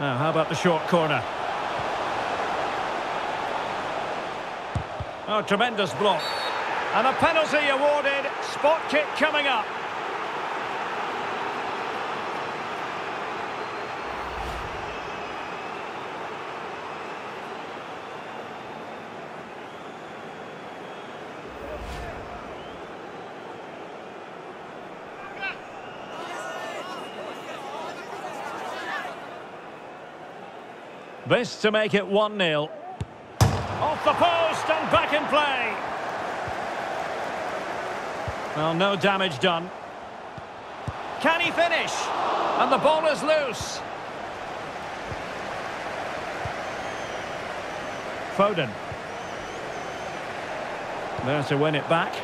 Now, how about the short corner? Oh, tremendous block. And a penalty awarded. Spot kick coming up. This to make it 1-0. Off the post and back in play. Well, no damage done. Can he finish? And the ball is loose. Foden. There to win it back.